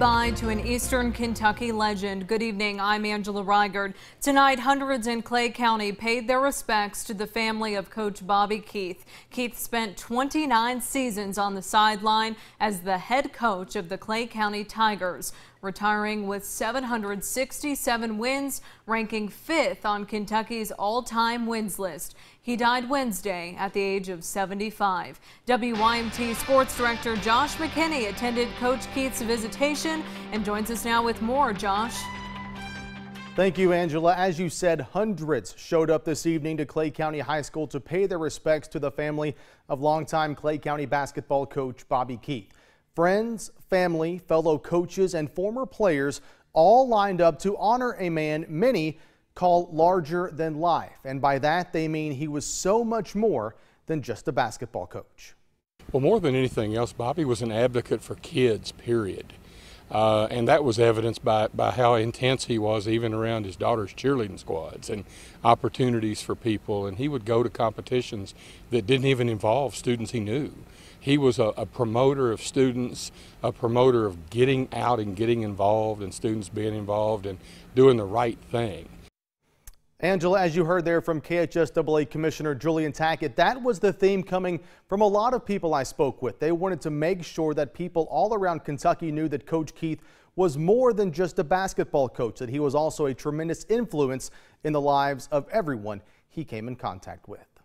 goodbye to an Eastern Kentucky legend. Good evening, I'm Angela Reigard. Tonight, hundreds in Clay County paid their respects to the family of Coach Bobby Keith. Keith spent 29 seasons on the sideline as the head coach of the Clay County Tigers, retiring with 767 wins, ranking fifth on Kentucky's all-time wins list. He died Wednesday at the age of 75. WYMT Sports Director Josh McKinney attended Coach Keith's visitation and joins us now with more. Josh. Thank you, Angela. As you said, hundreds showed up this evening to Clay County High School to pay their respects to the family of longtime Clay County basketball coach Bobby Keith. Friends, family, fellow coaches, and former players all lined up to honor a man many call larger than life. And by that, they mean he was so much more than just a basketball coach. Well, more than anything else, Bobby was an advocate for kids, period. Uh, and that was evidenced by, by how intense he was even around his daughter's cheerleading squads and opportunities for people. And he would go to competitions that didn't even involve students he knew. He was a, a promoter of students, a promoter of getting out and getting involved and students being involved and doing the right thing. Angela, as you heard there from KHSAA Commissioner Julian Tackett, that was the theme coming from a lot of people I spoke with. They wanted to make sure that people all around Kentucky knew that Coach Keith was more than just a basketball coach, that he was also a tremendous influence in the lives of everyone he came in contact with.